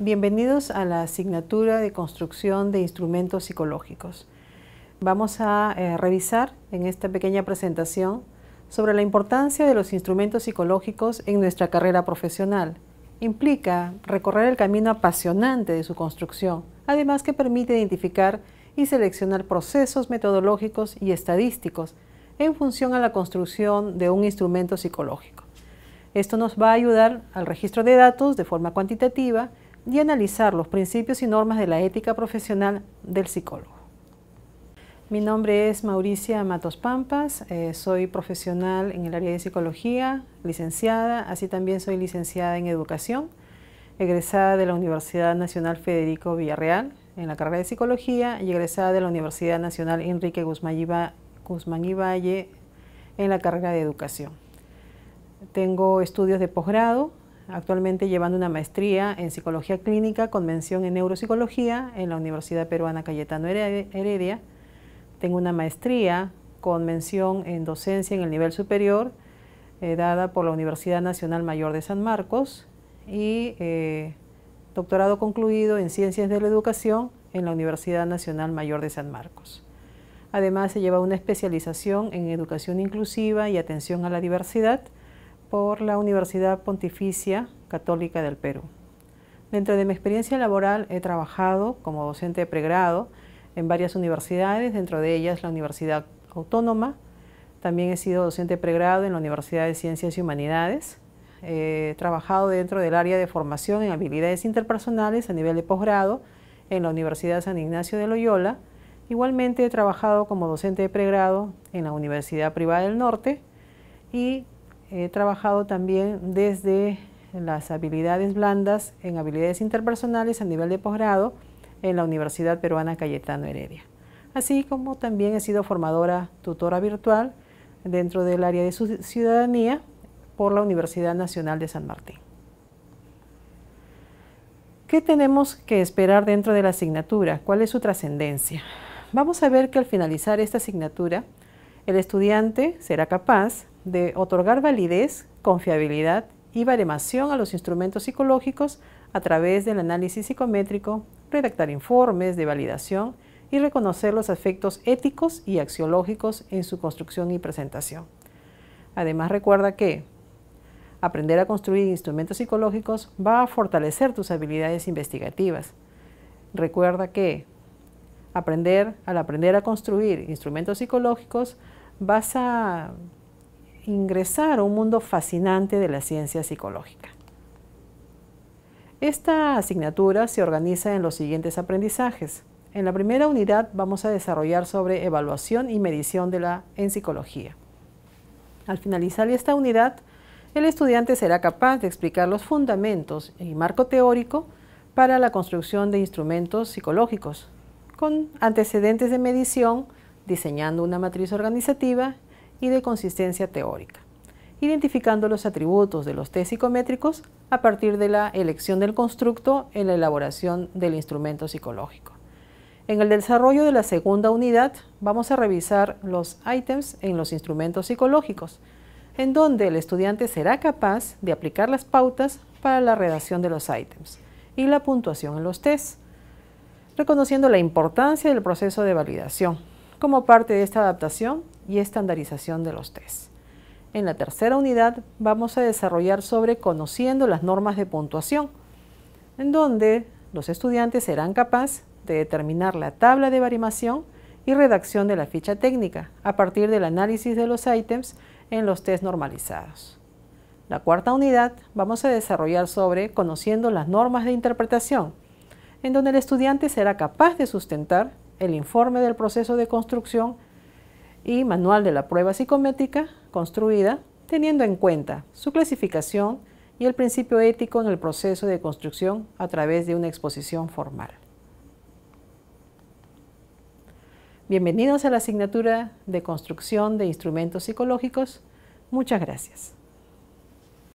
Bienvenidos a la asignatura de construcción de instrumentos psicológicos. Vamos a eh, revisar en esta pequeña presentación sobre la importancia de los instrumentos psicológicos en nuestra carrera profesional. Implica recorrer el camino apasionante de su construcción, además que permite identificar y seleccionar procesos metodológicos y estadísticos en función a la construcción de un instrumento psicológico. Esto nos va a ayudar al registro de datos de forma cuantitativa y analizar los principios y normas de la ética profesional del psicólogo. Mi nombre es Mauricia Matos Pampas, eh, soy profesional en el área de psicología, licenciada, así también soy licenciada en educación, egresada de la Universidad Nacional Federico Villarreal en la carrera de psicología y egresada de la Universidad Nacional Enrique Guzmán Guzmán y Valle en la carrera de educación. Tengo estudios de posgrado, actualmente llevando una maestría en psicología clínica con mención en neuropsicología en la Universidad Peruana Cayetano Heredia. Tengo una maestría con mención en docencia en el nivel superior, eh, dada por la Universidad Nacional Mayor de San Marcos y eh, doctorado concluido en Ciencias de la Educación en la Universidad Nacional Mayor de San Marcos. Además, se lleva una especialización en educación inclusiva y atención a la diversidad por la Universidad Pontificia Católica del Perú. Dentro de mi experiencia laboral he trabajado como docente de pregrado en varias universidades, dentro de ellas la Universidad Autónoma. También he sido docente de pregrado en la Universidad de Ciencias y Humanidades. He trabajado dentro del área de formación en habilidades interpersonales a nivel de posgrado en la Universidad San Ignacio de Loyola Igualmente he trabajado como docente de pregrado en la Universidad Privada del Norte y he trabajado también desde las habilidades blandas en habilidades interpersonales a nivel de posgrado en la Universidad Peruana Cayetano Heredia. Así como también he sido formadora tutora virtual dentro del área de ciudadanía por la Universidad Nacional de San Martín. ¿Qué tenemos que esperar dentro de la asignatura? ¿Cuál es su trascendencia? Vamos a ver que al finalizar esta asignatura, el estudiante será capaz de otorgar validez, confiabilidad y baremación a los instrumentos psicológicos a través del análisis psicométrico, redactar informes de validación y reconocer los efectos éticos y axiológicos en su construcción y presentación. Además, recuerda que aprender a construir instrumentos psicológicos va a fortalecer tus habilidades investigativas. Recuerda que aprender, al aprender a construir instrumentos psicológicos, vas a ingresar a un mundo fascinante de la ciencia psicológica. Esta asignatura se organiza en los siguientes aprendizajes. En la primera unidad vamos a desarrollar sobre evaluación y medición de la, en psicología. Al finalizar esta unidad, el estudiante será capaz de explicar los fundamentos y marco teórico para la construcción de instrumentos psicológicos, con antecedentes de medición, diseñando una matriz organizativa y de consistencia teórica, identificando los atributos de los test psicométricos a partir de la elección del constructo en la elaboración del instrumento psicológico. En el desarrollo de la segunda unidad vamos a revisar los ítems en los instrumentos psicológicos, en donde el estudiante será capaz de aplicar las pautas para la redacción de los ítems y la puntuación en los tests reconociendo la importancia del proceso de validación como parte de esta adaptación y estandarización de los tests. En la tercera unidad vamos a desarrollar sobre conociendo las normas de puntuación, en donde los estudiantes serán capaces de determinar la tabla de variación y redacción de la ficha técnica a partir del análisis de los ítems en los test normalizados. La cuarta unidad vamos a desarrollar sobre conociendo las normas de interpretación, en donde el estudiante será capaz de sustentar el informe del proceso de construcción y manual de la prueba psicométrica construida teniendo en cuenta su clasificación y el principio ético en el proceso de construcción a través de una exposición formal. Bienvenidos a la asignatura de construcción de instrumentos psicológicos. Muchas gracias.